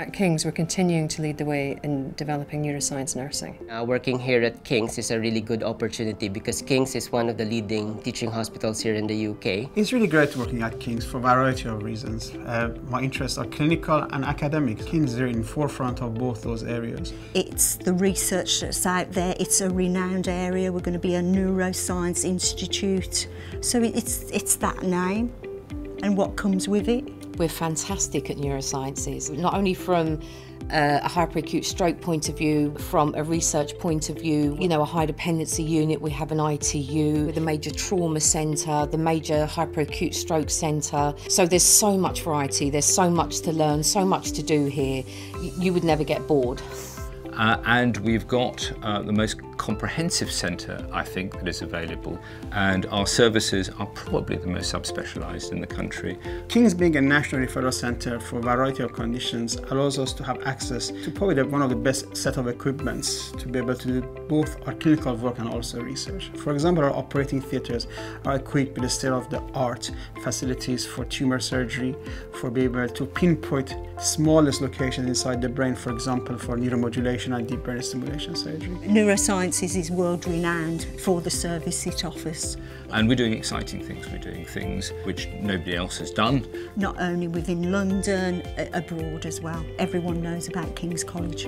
at King's, we're continuing to lead the way in developing neuroscience nursing. Uh, working here at King's is a really good opportunity because King's is one of the leading teaching hospitals here in the UK. It's really great working at King's for a variety of reasons. Uh, my interests are clinical and academic. King's is in forefront of both those areas. It's the research that's out there. It's a renowned area. We're going to be a neuroscience institute. So it's, it's that name and what comes with it. We're fantastic at neurosciences, not only from uh, a hyperacute stroke point of view, from a research point of view, you know, a high dependency unit, we have an ITU, the major trauma centre, the major hyperacute stroke centre. So there's so much variety, there's so much to learn, so much to do here. You would never get bored. Uh, and we've got uh, the most comprehensive centre, I think, that is available. And our services are probably the most subspecialised in the country. King's being a national referral centre for a variety of conditions allows us to have access to probably one of the best set of equipments to be able to do both our clinical work and also research. For example, our operating theatres are equipped with the state-of-the-art facilities for tumour surgery, for being able to pinpoint smallest locations inside the brain, for example, for neuromodulation and deep brain stimulation surgery. Neurosciences is world renowned for the service it offers. And we're doing exciting things. We're doing things which nobody else has done. Not only within London, abroad as well. Everyone knows about King's College.